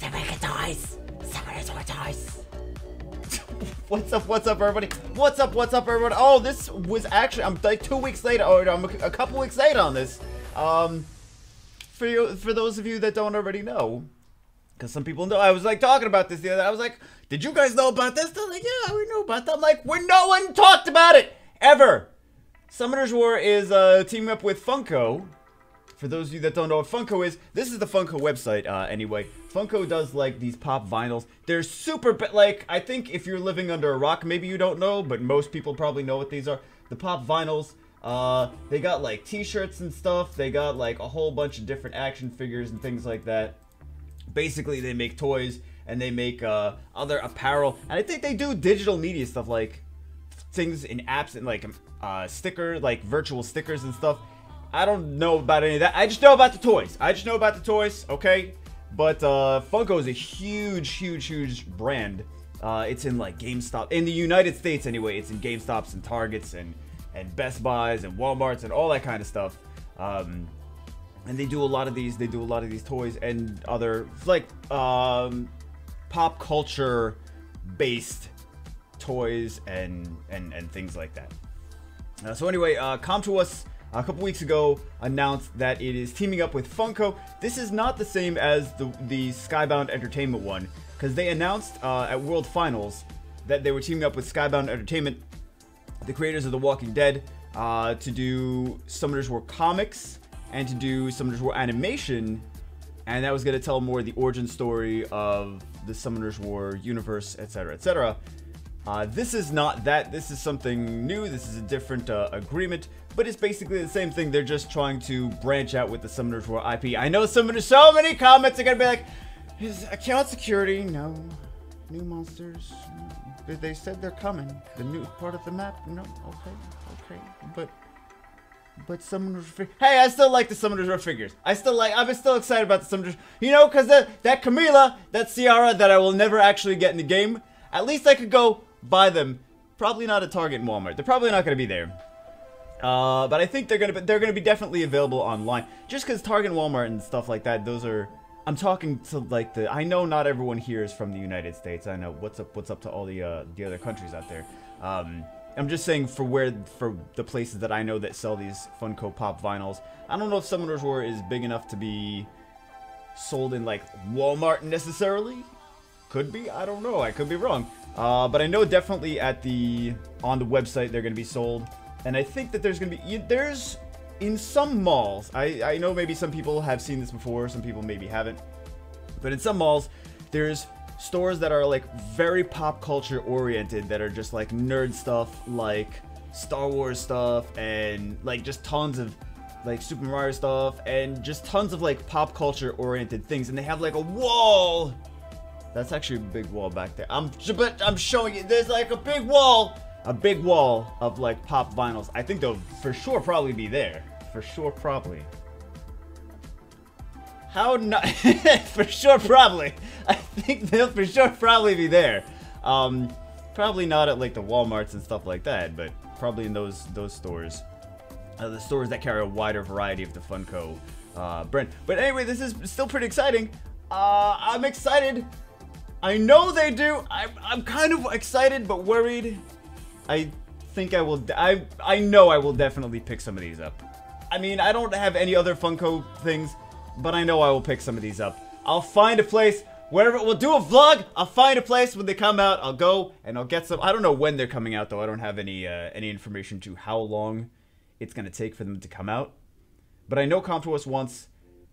What's up? What's up, everybody? What's up? What's up, everybody? Oh, this was actually I'm like two weeks later, or I'm a, a couple weeks late on this. Um, for you, for those of you that don't already know, because some people know, I was like talking about this the other. I was like, "Did you guys know about this?" They're like, "Yeah, we know about that." I'm like, "When no one talked about it ever." Summoners War is uh, teaming up with Funko. For those of you that don't know what Funko is, this is the Funko website. Uh, anyway, Funko does like these pop vinyls. They're super, like I think if you're living under a rock, maybe you don't know, but most people probably know what these are. The pop vinyls. Uh, they got like T-shirts and stuff. They got like a whole bunch of different action figures and things like that. Basically, they make toys and they make uh, other apparel, and I think they do digital media stuff like things in apps and like uh, sticker, like virtual stickers and stuff. I don't know about any of that. I just know about the toys. I just know about the toys, okay? But uh, Funko is a huge, huge, huge brand. Uh, it's in like GameStop in the United States anyway. It's in GameStops and Targets and and Best Buys and WalMarts and all that kind of stuff. Um, and they do a lot of these. They do a lot of these toys and other like um, pop culture based toys and and and things like that. Uh, so anyway, uh, Com2uS a couple weeks ago announced that it is teaming up with Funko. This is not the same as the the Skybound Entertainment one because they announced uh, at World Finals that they were teaming up with Skybound Entertainment, the creators of The Walking Dead, uh, to do Summoners War comics and to do Summoners War animation, and that was going to tell more the origin story of the Summoners War universe, etc., etc. Uh, this is not that. This is something new. This is a different uh, agreement, but it's basically the same thing. They're just trying to branch out with the Summoners War IP. I know some so many comments are gonna be like, "Is account security? No, new monsters. They, said they're coming. The new part of the map. No, okay, okay, but." But Summoners Hey, I still like the Summoners War figures. I still like, I'm still excited about the Summoners You know, because that, that Camilla, that Ciara that I will never actually get in the game, at least I could go buy them. Probably not at Target and Walmart. They're probably not going to be there. Uh, but I think they're gonna be, they're gonna be definitely available online. Just because Target, and Walmart, and stuff like that, those are. I'm talking to like the. I know not everyone here is from the United States. I know what's up. What's up to all the uh, the other countries out there. Um, I'm just saying for where for the places that I know that sell these Funko Pop vinyls. I don't know if Summoners War is big enough to be sold in like Walmart necessarily. Could be. I don't know. I could be wrong. Uh, but I know definitely at the on the website they're going to be sold, and I think that there's going to be there's in some malls. I I know maybe some people have seen this before, some people maybe haven't, but in some malls there's stores that are like very pop culture oriented that are just like nerd stuff, like Star Wars stuff, and like just tons of like Super Mario stuff, and just tons of like pop culture oriented things, and they have like a wall that's actually a big wall back there. I'm but I'm showing you. There's like a big wall, a big wall of like pop vinyls. I think they'll for sure probably be there. For sure, probably. How not? for sure, probably. I think they'll for sure probably be there. Um, probably not at like the WalMarts and stuff like that, but probably in those those stores. Uh, the stores that carry a wider variety of the Funko uh, brand. But anyway, this is still pretty exciting. Uh, I'm excited I know they do. I'm, I'm kind of excited but worried. I think I will. I I know I will definitely pick some of these up. I mean, I don't have any other Funko things, but I know I will pick some of these up. I'll find a place wherever. We'll do a vlog. I'll find a place when they come out. I'll go and I'll get some. I don't know when they're coming out though. I don't have any uh, any information to how long it's gonna take for them to come out. But I know Com2uS wants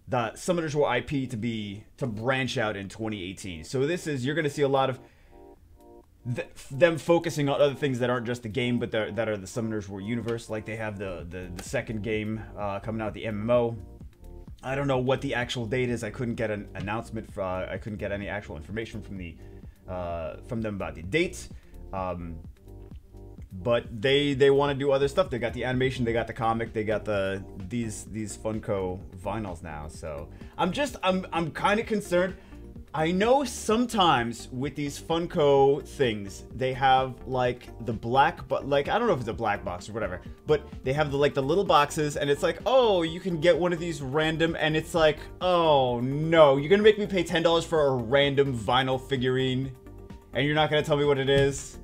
the Summoners War IP to be to branch out in 2018. So this is you're going to see a lot of th them focusing on other things that aren't just the game, but that are the Summoners War universe. Like they have the the, the second game uh, coming out, the MMO. I don't know what the actual date is. I couldn't get an announcement. For, uh, I couldn't get any actual information from the uh, from them about the dates. Um, but they they want to do other stuff. They got the animation, they got the comic, they got the these these Funko vinyls now. So I'm just I'm I'm kind of concerned. I know sometimes with these Funko things, they have like the black, but like I don't know if it's a black box or whatever, but they have the like the little boxes, and it's like, oh, you can get one of these random, and it's like, oh no, you're gonna make me pay ten dollars for a random vinyl figurine, and you're not gonna tell me what it is.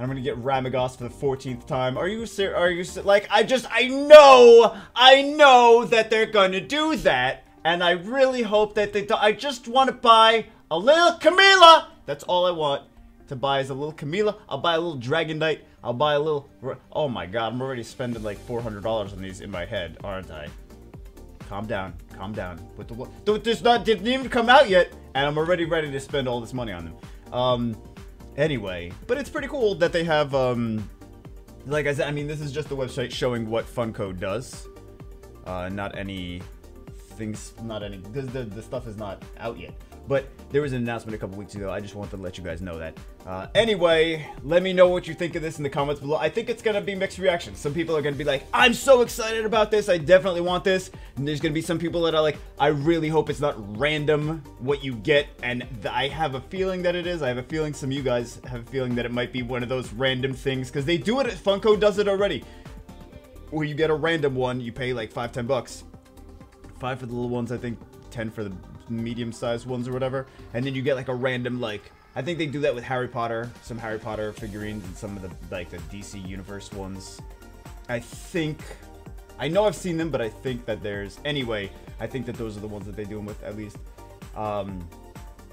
I'm gonna get Ramagos for the 14th time. Are you ser- Are you ser- like? I just I know I know that they're gonna do that and I really hope that they do I just want to buy a little Camilla! That's all I want to buy is a little Camilla. I'll buy a little Dragonite. I'll buy a little... Oh my god, I'm already spending like $400 on these in my head, aren't I? Calm down, calm down. But the? This not didn't even come out yet, and I'm already ready to spend all this money on them. Um, anyway, but it's pretty cool that they have um, like I said. I mean, this is just the website showing what Funko does, uh, not any things, not any, because the, the stuff is not out yet. But there was an announcement a couple weeks ago. I just wanted to let you guys know that. Uh, anyway, let me know what you think of this in the comments below. I think it's going to be mixed reactions. Some people are going to be like, I'm so excited about this. I definitely want this. And there's going to be some people that are like, I really hope it's not random what you get. And I have a feeling that it is. I have a feeling some of you guys have a feeling that it might be one of those random things. Because they do it, Funko does it already. Where you get a random one, you pay like 5, 10 bucks five for the little ones, I think 10 for the medium-sized ones or whatever. And then you get like a random like I think they do that with Harry Potter, some Harry Potter figurines and some of the like the DC Universe ones. I think I know I've seen them, but I think that there's anyway, I think that those are the ones that they do them with at least. Um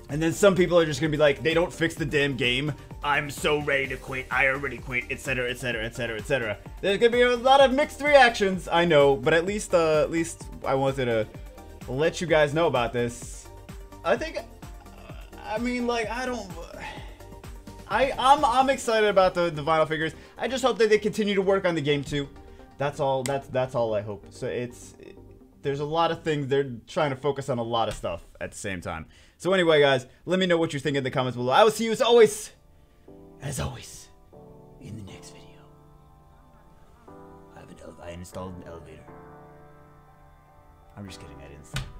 and then some people are just gonna be like, they don't fix the damn game. I'm so ready to quit. I already quit, etc., etc., etc., etc. There's gonna be a lot of mixed reactions, I know, but at least, uh, at least I wanted to let you guys know about this. I think, I mean, like, I don't. I I'm I'm excited about the the vinyl figures. I just hope that they continue to work on the game too. That's all. That's that's all I hope. So it's there's a lot of things they're trying to focus on a lot of stuff at the same time. So anyway, guys, let me know what you think in the comments below. I will see you as always, as always, in the next video. I have an I installed an elevator. I'm just kidding. I didn't.